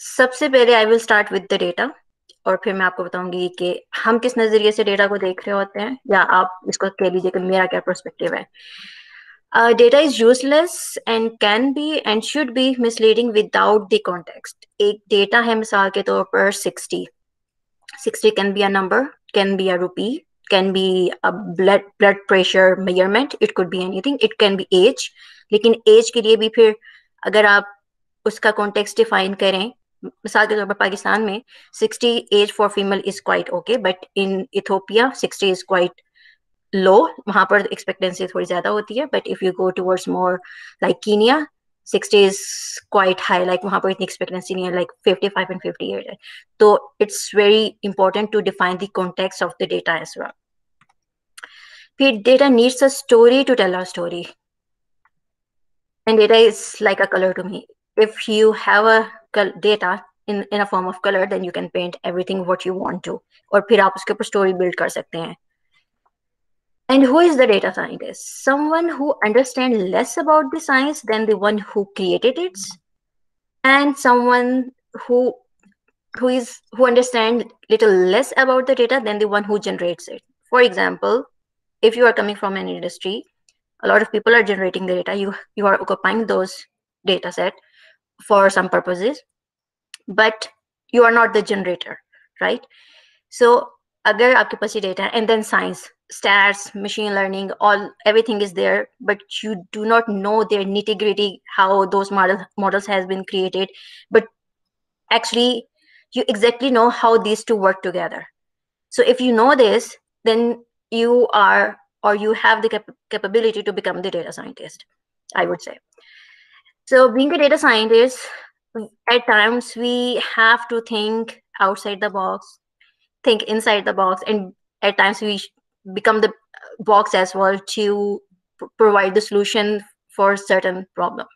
सबसे पहले I will start with the data और फिर मैं आपको बताऊँगी कि हम किस नज़रिए से डेटा को देख रहे होते हैं या आप इसको कह लीजिए कि मेरा क्या प्रोस्पेक्टिव है। Data is useless and can be and should be misleading without the context एक डेटा है मिसाल के तौर पर sixty sixty can be a number can be a rupee can be a blood blood pressure measurement it could be anything it can be age लेकिन age के लिए भी फिर अगर आप उसका कॉन्टेक्स्ट डिफाइन करें मिसाल के तौर पर पाकिस्तान में 60 age for female is quite okay but in Ethiopia 60 is quite low वहाँ पर एक्सपेक्टेंसी थोड़ी ज़्यादा होती है but if you go towards more like Kenya 60 is quite high like वहाँ पर इतनी एक्सपेक्टेंसी नहीं है लाइक 55 एंड 58 है। तो it's very important to define the context of the data as well फिर data needs a story to tell a story and data is like a color to me. If you have a data in, in a form of color, then you can paint everything what you want to. or फिर आप उसके ऊपर story build कर सकते हैं. And who is the data scientist? Someone who understands less about the science than the one who created it, and someone who who is who understands little less about the data than the one who generates it. For example, if you are coming from an industry, a lot of people are generating the data. You you are occupying those data set for some purposes but you are not the generator right? So agar aapke paas data and then science stats machine learning all everything is there but you do not know their nitty gritty how those model, models has been created but actually you exactly know how these two work together. So if you know this then you are or you have the cap- capability to become the data scientist i would say so being a data scientist, at times we have to think outside the box, think inside the box, and at times we become the box as well to provide the solution for certain problem.